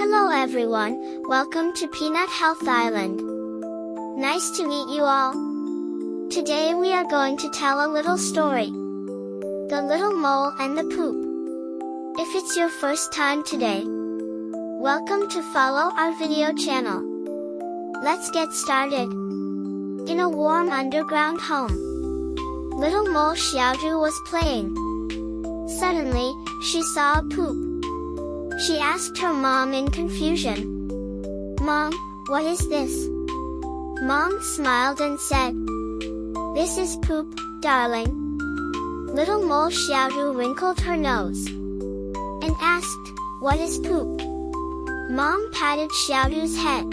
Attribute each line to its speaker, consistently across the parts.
Speaker 1: Hello everyone, welcome to Peanut Health Island. Nice to meet you all. Today we are going to tell a little story. The Little Mole and the Poop. If it's your first time today, welcome to follow our video channel. Let's get started. In a warm underground home, Little Mole Xiaozhu was playing. Suddenly, she saw a poop. She asked her mom in confusion. Mom, what is this? Mom smiled and said, This is poop, darling. Little Mole Xiaozhu wrinkled her nose and asked, What is poop? Mom patted Xiaozhu's head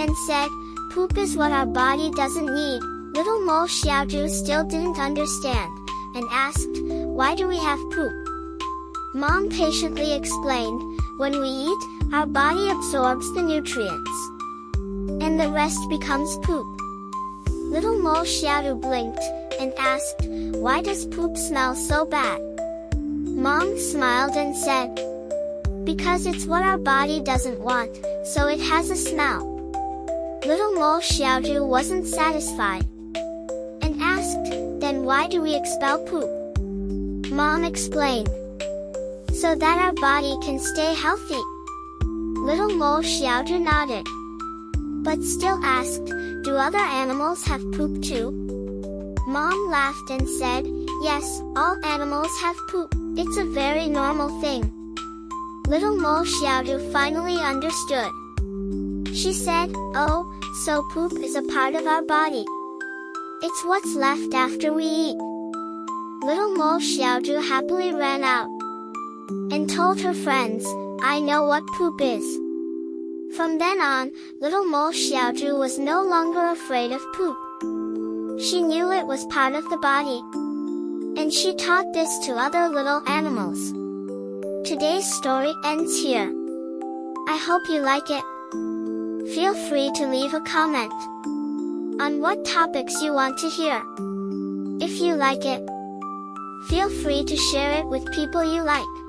Speaker 1: and said, Poop is what our body doesn't need. Little Mole Xiaozhu still didn't understand and asked, Why do we have poop? Mom patiently explained, when we eat, our body absorbs the nutrients. And the rest becomes poop. Little Mole Xiaozhu blinked, and asked, why does poop smell so bad? Mom smiled and said, because it's what our body doesn't want, so it has a smell. Little Mole Xiaozhu wasn't satisfied, and asked, then why do we expel poop? Mom explained, so that our body can stay healthy. Little Mole Xiaozhu nodded, but still asked, do other animals have poop too? Mom laughed and said, yes, all animals have poop, it's a very normal thing. Little Mole Xiaozhu finally understood. She said, oh, so poop is a part of our body. It's what's left after we eat. Little Mole Xiaozhu happily ran out and told her friends, I know what poop is. From then on, little Mole Xiaozhu was no longer afraid of poop. She knew it was part of the body. And she taught this to other little animals. Today's story ends here. I hope you like it. Feel free to leave a comment on what topics you want to hear. If you like it, feel free to share it with people you like.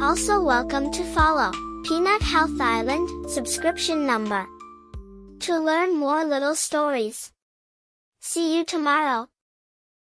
Speaker 1: Also welcome to follow Peanut Health Island subscription number to learn more little stories. See you tomorrow.